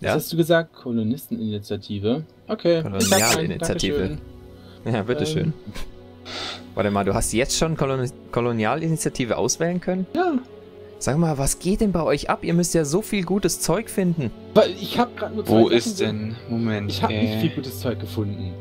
Was Ja? hast du gesagt? Kolonisteninitiative. Okay. Kolonialinitiative. Ja, bitteschön. Ähm. Warte mal, du hast jetzt schon Koloni Kolonialinitiative auswählen können? Ja. Sag mal, was geht denn bei euch ab? Ihr müsst ja so viel gutes Zeug finden. Weil ich habe gerade nur zwei Wo Sachen ist denn? Moment. Ich habe nicht äh, viel gutes Zeug gefunden.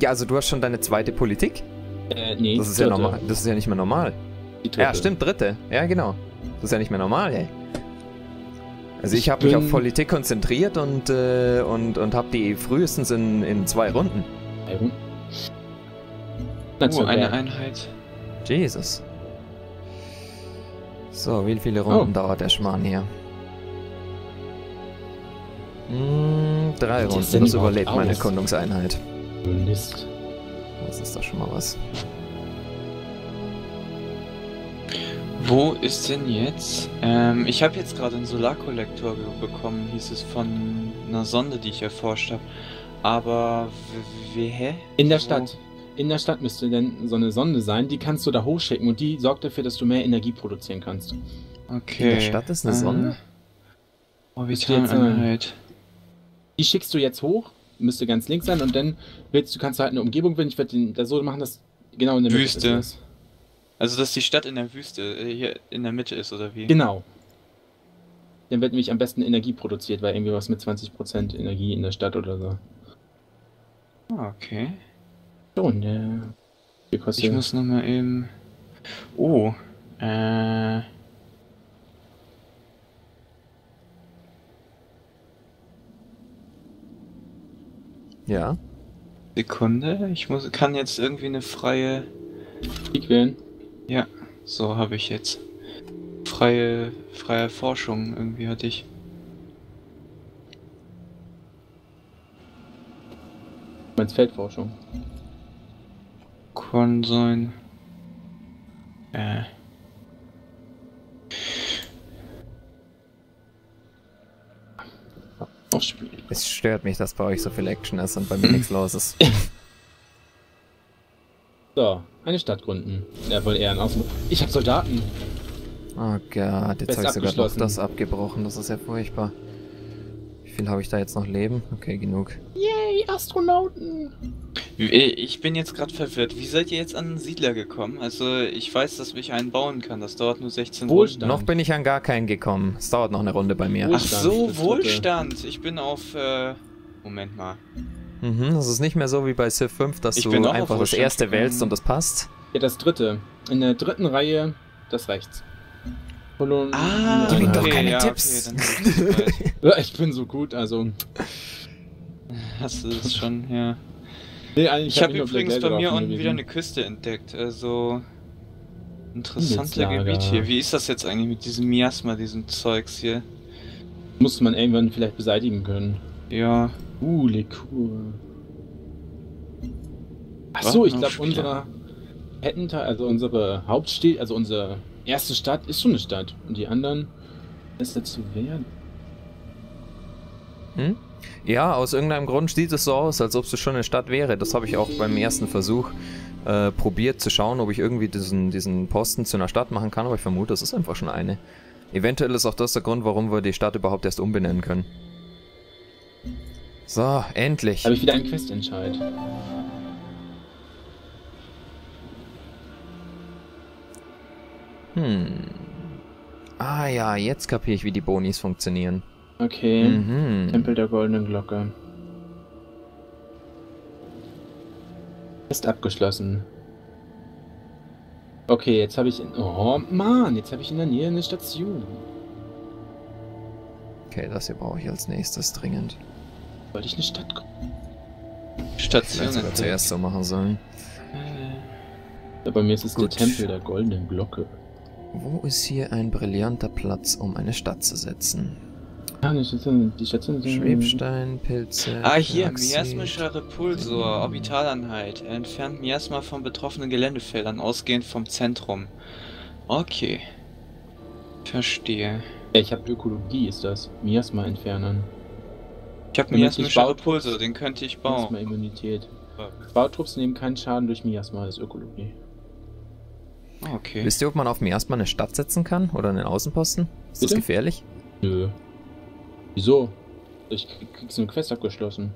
Ja, also du hast schon deine zweite Politik? Äh, nee. Das ist ja dritte. normal. Das ist ja nicht mehr normal. Ja, stimmt, dritte. Ja, genau. Das ist ja nicht mehr normal, ey. Also ich Ich habe mich auf Politik konzentriert und, äh, und, und habe die frühestens in, in zwei Runden. Drei Runden. Oh, National eine. Einheit. Jesus. So, wie viele Runden Oh. dauert der Schmarrn hier? Hm, drei Runden. Das überlebt meine? Kundungseinheit. Kolonist. Das ist doch schon mal was. Wo ist denn jetzt? Ähm, ich habe jetzt gerade einen Solarkollektor bekommen, hieß es von einer Sonde, die ich erforscht habe. Aber wie, hä? In der? Stadt. In der Stadt müsste denn so eine Sonde sein, die kannst du da hochschicken und die sorgt dafür, dass du mehr Energie produzieren kannst. Okay. In der Stadt ist eine äh, Sonde? Orbitaleinheit. Die schickst du jetzt hoch, müsste ganz links sein und dann willst du kannst du halt eine Umgebung wählen. Ich werde den da so machen, dass genau in der Wüste. Mitte ist. Also, dass die Stadt in der Wüste, äh, hier in der Mitte ist, oder wie? Genau. Dann wird nämlich am besten Energie produziert, weil irgendwie was mit 20% Energie in der Stadt oder so. Ah, okay. So, und der. Wie kostet Ich muss nochmal eben. Oh. Äh. Ja. Sekunde. Ich muss, kann jetzt irgendwie eine freie. Krieg wählen. So habe ich jetzt. Freie, freie Forschung irgendwie hatte ich. Meinst Feldforschung. Konsoln. Äh. Auch schwierig. Es stört mich, dass bei euch so viel Action ist und bei mir nichts los ist. So, eine Stadt gründen. Ja, wohl eher ein Außen. Ich habe Soldaten. Oh Gott, jetzt habe ich sogar noch das abgebrochen. Das ist ja furchtbar. Wie viel habe ich da jetzt noch leben? Okay, genug. Yay, Astronauten! Ich bin jetzt gerade verwirrt. Wie seid ihr jetzt an einen Siedler gekommen? Also, ich weiß, dass ich einen bauen kann. Das dauert nur 16 Wohlstand. Runden. Noch bin ich an gar keinen gekommen. Es dauert noch eine Runde bei mir. Ach Wohlstand, so, das dritte. Wohlstand. Ich bin auf. Äh, Moment mal. Mhm, das ist nicht mehr so wie bei Civ 5, dass Ich du einfach das erste wählst und das passt. Ja, das dritte. In der dritten Reihe das rechts. Kolon Ah, Gib ihm doch okay, keine ja, Tipps. Okay, dann hab ich ich bin so gut, also. Hast du das schon, ja. Nee, eigentlich Ich habe nur übrigens bei mir unten wieder eine Küste entdeckt. Also. Interessante. Gebiet hier. Wie ist das jetzt eigentlich mit diesem Miasma, diesem Zeugs hier? Muss man irgendwann vielleicht beseitigen können. Ja. Uh, Lekur. Was? Achso, ich glaube, unsere Hettenteil, also unsere Hauptstadt, also unsere erste Stadt ist schon eine Stadt. Und die anderen ist dazu werden. Hm? Ja, aus irgendeinem Grund sieht es so aus, als ob es schon eine Stadt wäre. Das habe ich auch beim ersten Versuch äh, probiert zu schauen, ob ich irgendwie diesen, diesen Posten zu einer Stadt machen kann, aber ich vermute, es ist einfach schon eine. Eventuell ist auch das der Grund, warum wir die Stadt überhaupt erst umbenennen können. So, endlich. Habe ich wieder einen Questentscheid. Hm. Ah ja, jetzt kapiere ich, wie die Bonis funktionieren. Okay. Mhm. Tempel der goldenen Glocke. Ist abgeschlossen. Okay, jetzt habe ich. In oh Mann, jetzt habe ich in der Nähe eine Station. Okay, das hier brauche ich als nächstes dringend. Wollte ich eine Stadt gründen? Station sogar entdeckt. zuerst so machen sollen. Äh, Ja, bei mir ist es Gut. der Tempel der goldenen Glocke. Wo ist hier ein brillanter Platz, um eine Stadt zu setzen? Ah, die Station, die Station ist Schwebstein, Pilze. Ah, hier, Galaxie. miasmischer Repulsor, Orbitaleinheit. Er entfernt Miasma von betroffenen Geländefeldern, ausgehend vom Zentrum. Okay. Verstehe. Ja, ich habe Ökologie, ist das. Miasma entfernen. Ich habe Bau- Repulsor, den könnte ich Miasma bauen. Immunität. Bautrupps nehmen keinen Schaden durch Miasma, das ist Ökologie. Okay. Wisst ihr, ob man auf Miasma eine Stadt setzen kann? Oder einen Außenposten? Ist das Bitte? gefährlich? Nö. Wieso? Ich krieg, krieg so eine Quest abgeschlossen.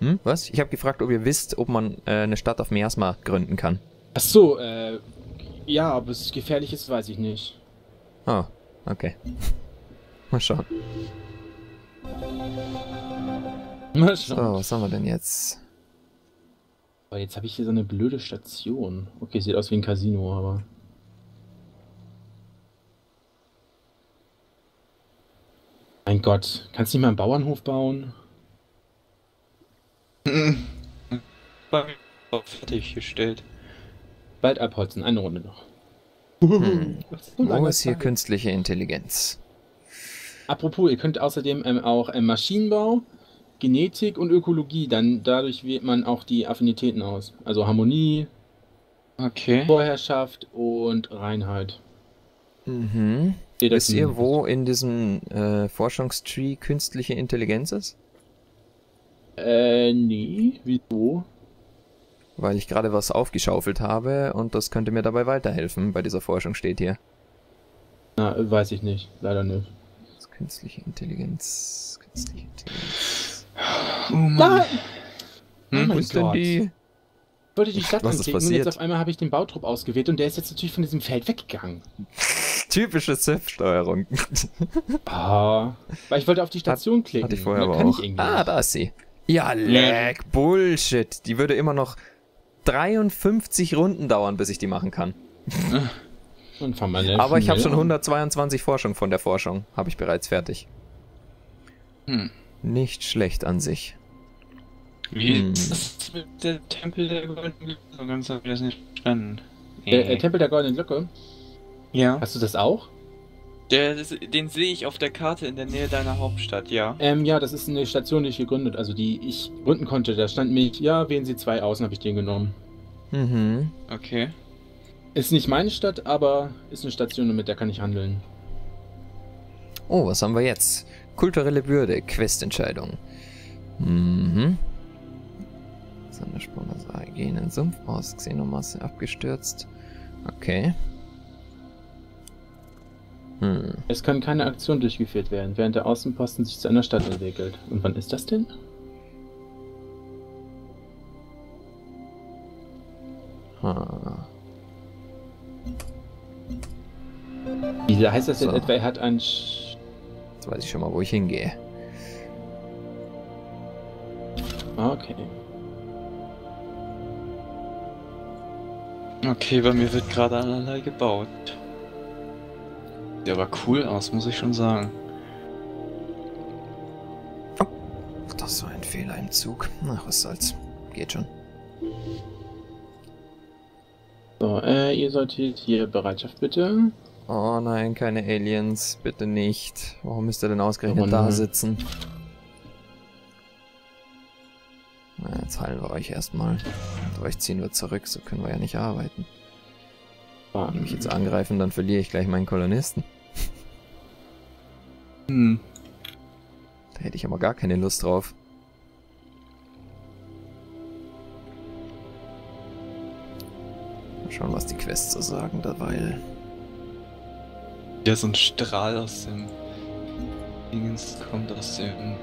Hm? Was? Ich habe gefragt, ob ihr wisst, ob man äh, eine Stadt auf Miasma gründen kann. Ach so, äh, ja, ob es gefährlich ist, weiß ich nicht. Oh, okay. Mal schauen. Mal So, was haben wir denn jetzt? Aber jetzt habe ich hier so eine blöde Station. Okay, sieht aus wie ein Casino, aber. Mein Gott, kannst du nicht mal einen Bauernhof bauen? Fertiggestellt. Bald abholzen, eine Runde noch. Hm. Wo ist hier künstliche Intelligenz? Apropos, ihr könnt außerdem ähm, auch ähm, Maschinenbau, Genetik und Ökologie, dann dadurch wählt man auch die Affinitäten aus. Also Harmonie, Okay. Vorherrschaft und Reinheit. Mhm. Wisst ihr, wo in diesem äh, Forschungstree künstliche Intelligenz ist? Äh, nee, wieso? Weil ich gerade was aufgeschaufelt habe und das könnte mir dabei weiterhelfen. Bei dieser Forschung steht hier. Na, weiß ich nicht, leider nicht. Künstliche Intelligenz. Künstliche Intelligenz. Oh Mann. Nein! Hm? Oh Wo mein ist denn Gott. die? Ich wollte die Stadt Was ist antreten und passiert? jetzt auf einmal habe ich den Bautrupp ausgewählt und der ist jetzt natürlich von diesem Feld weggegangen. Typische Civ-Steuerung. Ah, weil ich wollte auf die Station klicken. Hatte ich vorher aber kann auch. Ich irgendwie Ah, nicht. da ist sie. Ja, leck, Bullshit. Die würde immer noch 53 Runden dauern, bis ich die machen kann. Aber ich habe schon schneller. 122 Forschung von der Forschung. Habe ich bereits fertig. Hm. Nicht schlecht an sich. Wie Hm. ist das mit der Tempel der goldenen Glocke? So ganz habe ich das nicht verstanden. Der äh, Tempel der Goldenen Glocke. ja. Hast du das auch? Der, das, den sehe ich auf der Karte in der Nähe deiner Hauptstadt, ja. Ähm, ja, das ist eine Station, die ich gegründet, also die ich gründen konnte. Da stand mich, ja, wählen Sie zwei aus, habe ich den genommen. Mhm. Okay. Ist nicht meine Stadt, aber ist eine Station, und mit der kann ich handeln. Oh, was haben wir jetzt? Kulturelle Würde, Questentscheidung. Mhm. Sonderspur aus gehenden Sumpf aus, Xenomasse abgestürzt. Okay. Hm. Es kann keine Aktion durchgeführt werden, während der Außenposten sich zu einer Stadt entwickelt. Und wann ist das denn? Ha. Wie heißt das So. jetzt etwa? Er hat ein. Sch Jetzt weiß ich schon mal, wo ich hingehe. Okay. Okay, bei mir wird gerade allerlei gebaut. Der war cool aus, muss ich schon sagen. Ach, das war ein Fehler im Zug. Ach, was soll's. Geht schon. So, äh, ihr solltet hier Bereitschaft bitte. Oh nein, keine Aliens. Bitte nicht. Warum müsst ihr denn ausgerechnet Oh da sitzen? Na, jetzt heilen wir euch erstmal. Und euch ziehen wir zurück, so können wir ja nicht arbeiten. Wenn mich jetzt angreifen, dann verliere ich gleich meinen Kolonisten. Hm. Da hätte ich aber gar keine Lust drauf. Mal schauen, was die Quests so sagen, derweil. Ja, so ein Strahl aus dem Dingens kommt aus dem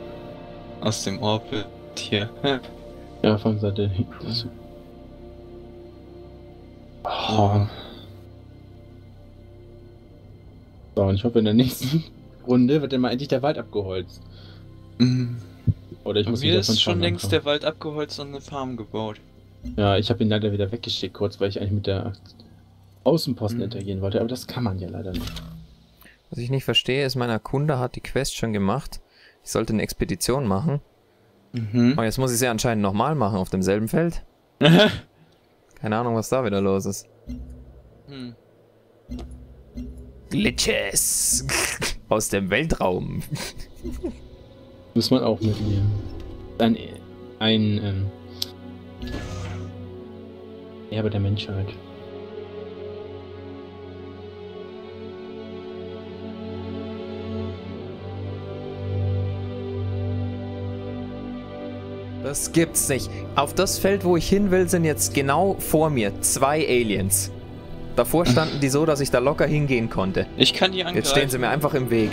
aus dem Orbit hier. Ja, von Seite. Das oh. So, und ich hoffe, in der nächsten Runde wird dann mal endlich der Wald abgeholzt. Mhm. Oder ich muss mir wieder ist schon längst der Wald abgeholzt und eine Farm gebaut. Ja, ich habe ihn leider wieder weggeschickt, kurz, weil ich eigentlich mit der Außenposten Mhm. interagieren wollte, aber das kann man ja leider nicht. Was ich nicht verstehe, ist, mein Erkunder hat die Quest schon gemacht. Ich sollte eine Expedition machen. Mhm. Aber jetzt muss ich sie anscheinend nochmal machen auf demselben Feld. Keine Ahnung, was da wieder los ist. hm. Glitches! Aus dem Weltraum. Muss man auch mitnehmen. Ein, ein, ähm, Erbe der Menschheit. Das gibt's nicht. Auf das Feld, wo ich hin will, sind jetzt genau vor mir zwei Aliens. Davor standen die so, dass ich da locker hingehen konnte. Ich kann die angreifen. Jetzt stehen sie mir einfach im Weg.